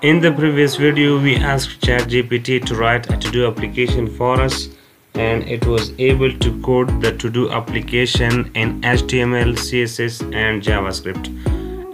In the previous video, we asked ChatGPT to write a to-do application for us and it was able to code the to-do application in HTML, CSS and JavaScript.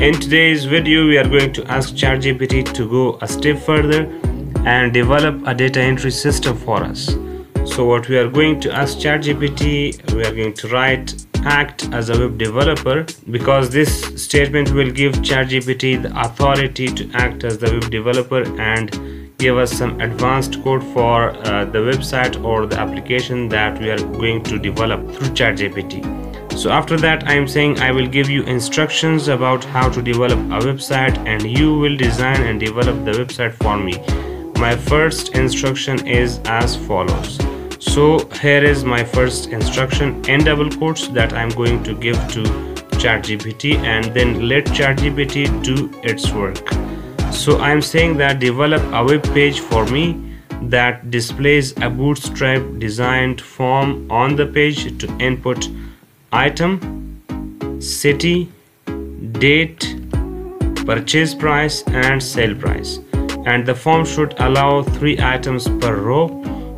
In today's video, we are going to ask ChatGPT to go a step further and develop a data entry system for us. So what we are going to ask ChatGPT, we are going to write act as a web developer because this statement will give ChatGPT the authority to act as the web developer and give us some advanced code for uh, the website or the application that we are going to develop through ChatGPT. So after that I am saying I will give you instructions about how to develop a website and you will design and develop the website for me. My first instruction is as follows so here is my first instruction in double quotes that i'm going to give to ChatGPT and then let ChatGPT do its work. So i'm saying that develop a web page for me that displays a bootstrap designed form on the page to input item city date purchase price and sale price. And the form should allow three items per row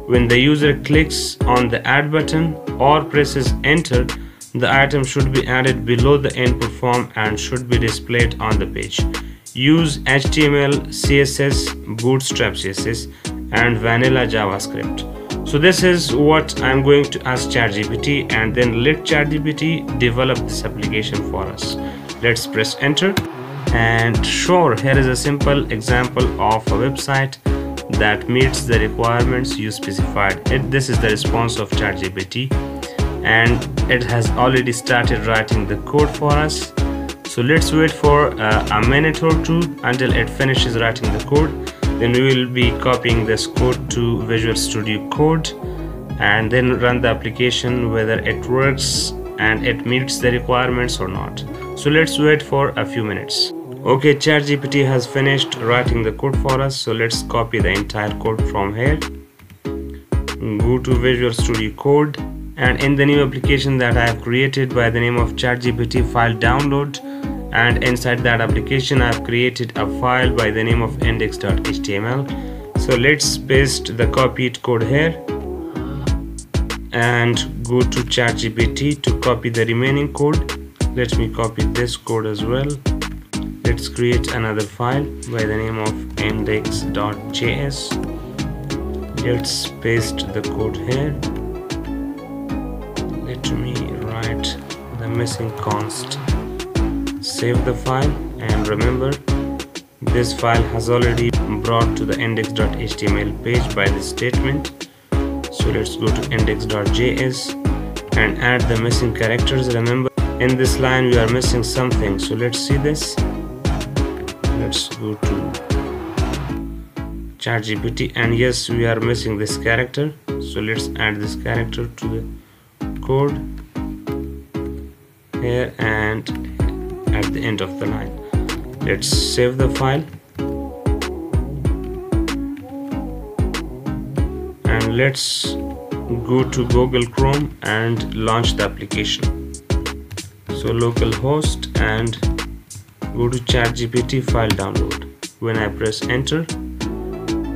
when the user clicks on the add button or presses enter, the item should be added below the input form and should be displayed on the page. Use HTML, CSS, Bootstrap CSS and vanilla JavaScript. So this is what I'm going to ask ChatGPT and then let ChatGPT develop this application for us. Let's press enter and sure here is a simple example of a website that meets the requirements you specified. It, this is the response of ChatGPT and it has already started writing the code for us. So let's wait for uh, a minute or two until it finishes writing the code. Then we will be copying this code to Visual Studio Code and then run the application whether it works and it meets the requirements or not. So let's wait for a few minutes. Okay, ChatGPT has finished writing the code for us. So let's copy the entire code from here. Go to Visual Studio Code and in the new application that I have created by the name of ChatGPT file download and inside that application I have created a file by the name of index.html. So let's paste the copied code here and go to ChatGPT to copy the remaining code. Let me copy this code as well let's create another file by the name of index.js let's paste the code here. Let me write the missing const. Save the file and remember this file has already brought to the index.html page by this statement. So let's go to index.js and add the missing characters. Remember in this line we are missing something. So let's see this let's go to ChatGPT and yes we are missing this character. So let's add this character to the code here and at the end of the line. Let's save the file. And let's go to Google Chrome and launch the application. So localhost and go to ChatGPT file download. When I press enter,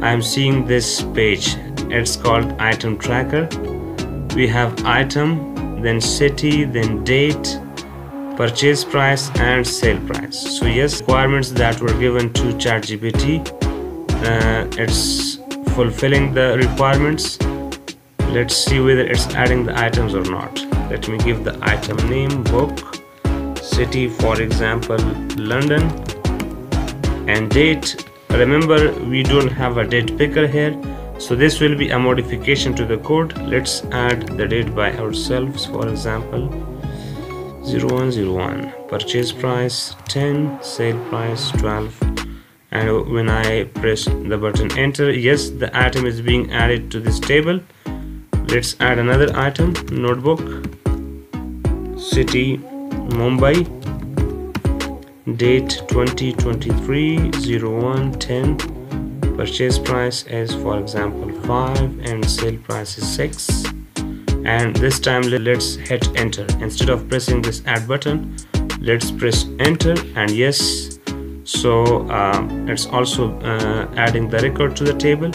I am seeing this page. It's called item tracker. We have item, then city, then date, purchase price and sale price. So yes, requirements that were given to ChatGPT, uh, it's fulfilling the requirements. Let's see whether it's adding the items or not. Let me give the item name book city for example London. And date remember we don't have a date picker here. So this will be a modification to the code. Let's add the date by ourselves for example 0101 purchase price 10 sale price 12 and when I press the button enter yes the item is being added to this table. Let's add another item notebook city Mumbai. Date 2023 01 10 purchase price is for example 5 and sale price is 6 and this time let's hit enter. Instead of pressing this add button let's press enter. And yes so uh, it's also uh, adding the record to the table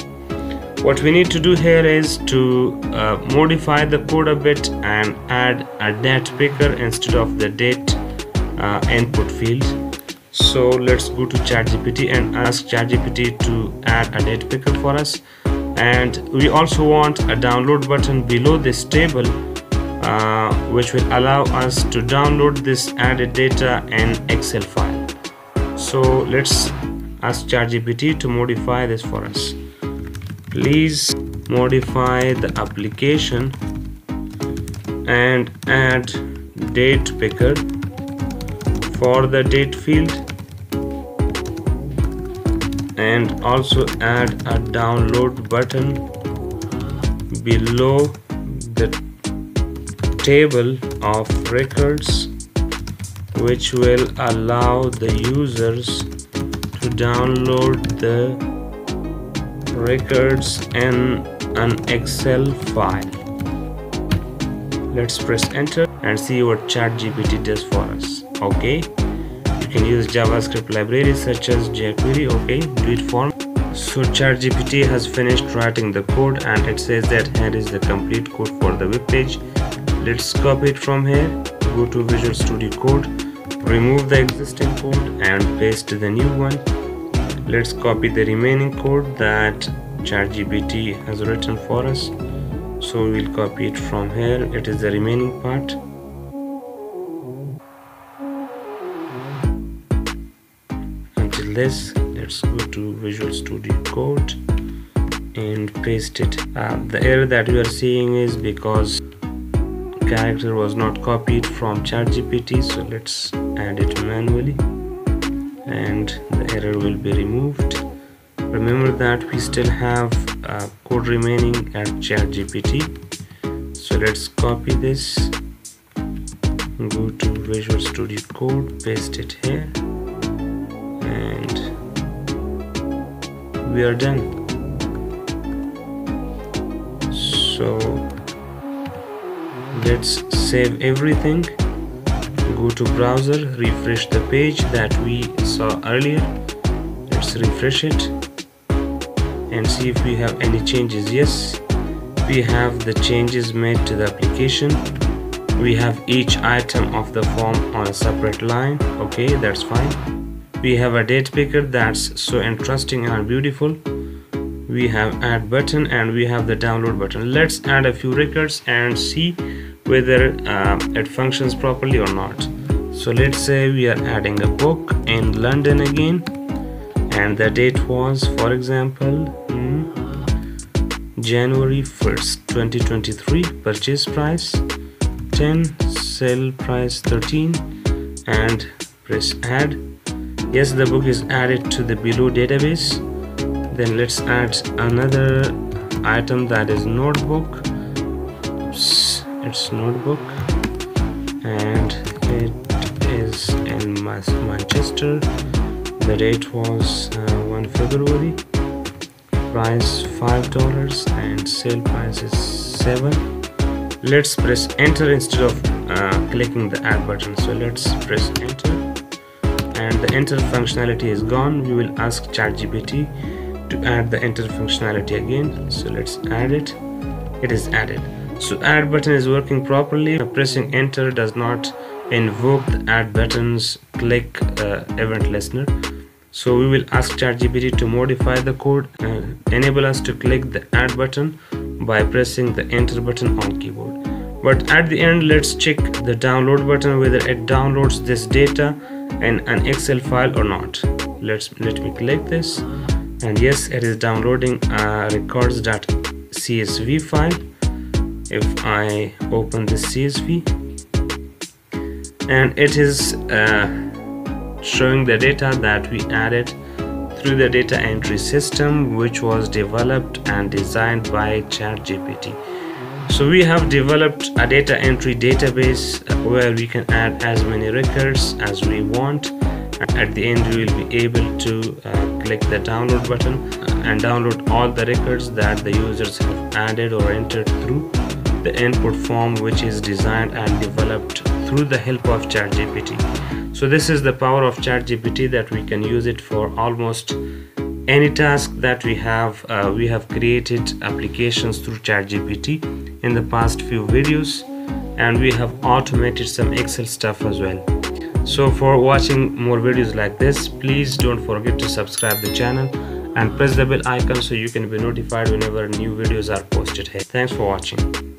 what we need to do here is to uh, modify the code a bit and add a date picker instead of the date uh, input field. So let's go to ChatGPT and ask ChatGPT to add a date picker for us. And we also want a download button below this table uh, which will allow us to download this added data in Excel file. So let's ask ChatGPT to modify this for us please modify the application and add date picker for the date field and also add a download button below the table of records which will allow the users to download the records in an Excel file. Let's press enter and see what ChatGPT does for us. Okay, you can use JavaScript libraries such as jQuery. Okay, do it for me. So ChatGPT has finished writing the code and it says that here is the complete code for the web page. Let's copy it from here. Go to Visual Studio Code, remove the existing code and paste the new one let's copy the remaining code that ChatGPT has written for us. So we'll copy it from here. It is the remaining part. Until this let's go to Visual Studio Code and paste it. Uh, the error that we are seeing is because character was not copied from ChatGPT so let's add it manually and the error will be removed. Remember that we still have uh, code remaining at ChatGPT. So let's copy this. Go to Visual Studio Code paste it here and we are done. So let's save everything go to browser refresh the page that we saw earlier. Let's refresh it and see if we have any changes. Yes we have the changes made to the application. We have each item of the form on a separate line. Okay that's fine. We have a date picker that's so interesting and beautiful. We have add button and we have the download button. Let's add a few records and see whether uh, it functions properly or not so let's say we are adding a book in London again. And the date was for example hmm, January 1st 2023 purchase price 10 sale price 13 and press add. Yes the book is added to the below database. Then let's add another item that is notebook. Its notebook Manchester. The date was uh, 1 February. Price five dollars and sale price is seven. Let's press enter instead of uh, clicking the add button. So let's press enter. And the enter functionality is gone. We will ask ChatGPT to add the enter functionality again. So let's add it. It is added. So add button is working properly. Pressing enter does not invoke the add buttons click uh, event listener. So we will ask ChatGPT to modify the code and enable us to click the add button by pressing the enter button on keyboard. But at the end let's check the download button whether it downloads this data in an excel file or not. Let's let me click this. And yes it is downloading a records.csv file. If I open this CSV and it is uh, showing the data that we added through the data entry system which was developed and designed by ChatGPT. So we have developed a data entry database where we can add as many records as we want. At the end we will be able to uh, click the download button and download all the records that the users have added or entered through the input form which is designed and developed through the help of ChatGPT. so this is the power of ChatGPT that we can use it for almost any task that we have. Uh, we have created applications through ChatGPT in the past few videos and we have automated some Excel stuff as well. So for watching more videos like this please don't forget to subscribe the channel and press the bell icon so you can be notified whenever new videos are posted. Thanks for watching